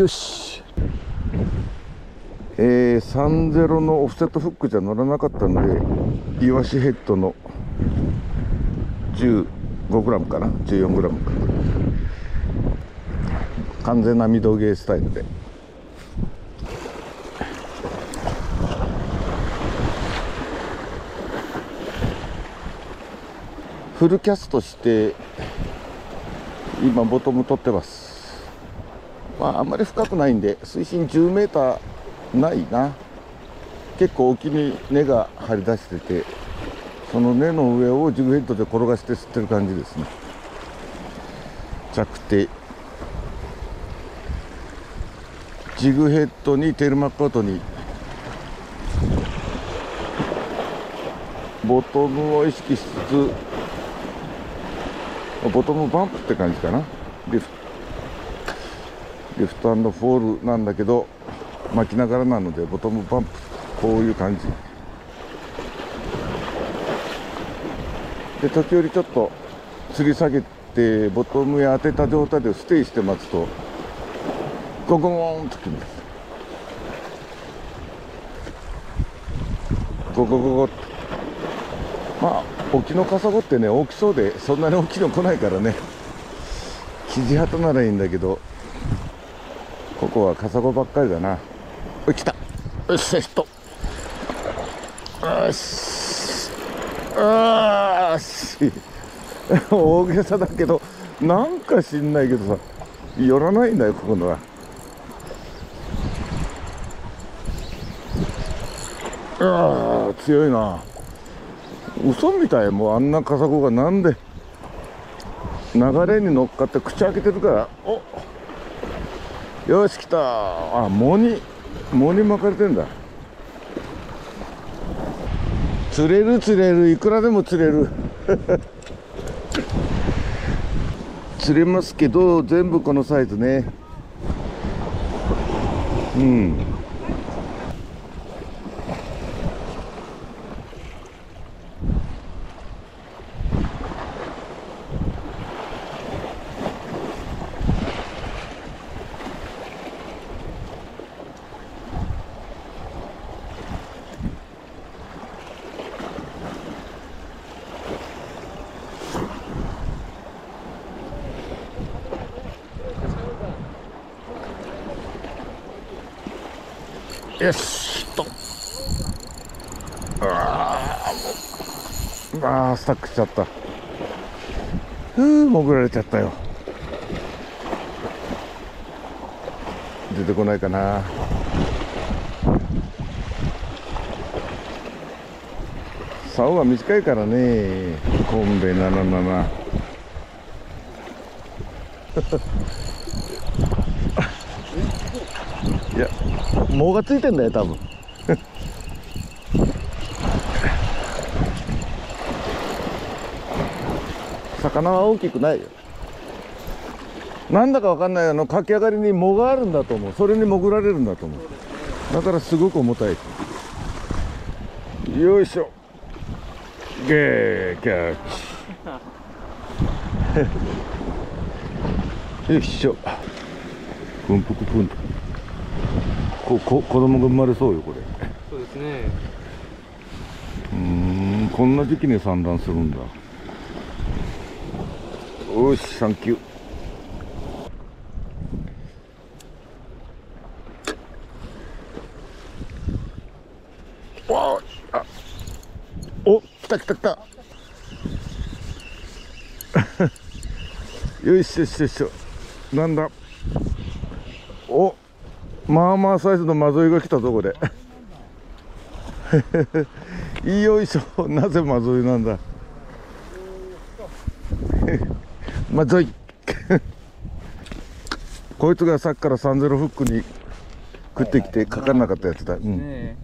よし。えー、30のオフセットフックじゃ乗らなかったんでイワシヘッドの 15g かな？14g か。完全なミドゲスタイルで。フルキャストして今ボトム取ってます。まああんまり深くないんで水深 10m ないな。結構沖に根が張り出しててその根の上をジグヘッドで転がして吸ってる感じですね。着底ジグヘッドにテールマックアウトに。ボトムを意識しつつボトムバンプって感じかな。リフトリフトフォールなんだけど巻きながらなのでボトムバンプこういう感じ。で時折ちょっと吊り下げてボトムへ当てた状態でステイして待つとゴゴーンときます。ゴゴゴゴまあ沖のカサゴってね大きそうでそんなに大きいの来ないからね。キジハタならいいんだけど。ここはカサゴばっかりだな。お来た。よしよしと。よし。よし。大げさだけどなんか知んないけどさ寄らないんだよここのは。あ強いな。嘘みたいもうあんなカサゴがなんで流れに乗っかって口開けてるから。およし来た。あ藻に藻に巻かれてんだ。釣れる釣れる。いくらでも釣れる。釣れますけど全部このサイズね。うん。よしと。ああスタックしちゃった。ふう潜られちゃったよ。出てこないかな。竿が短いからねコンベ77いや藻がついてんだよ多分。魚は大きくないよ。なんだかわかんないあの駆け上がりに藻があるんだと思う。それに潜られるんだと思う。だからすごく重たい。よいしょ。ゲーキャッチ。よいしょ。プンプクプンとここ子供が生まれそうよこれ。そうですね。うーんこんな時期に産卵するんだ。よしサンキュー。わああお来た来た来た。よいしょよしょよしょなんだ？おまあまあサイズのマゾイが来たとこれ よいしょ。なぜマゾイなんだ。マゾイこいつがさっきからサンゼロフックに食ってきてかからなかったやつだ、うん、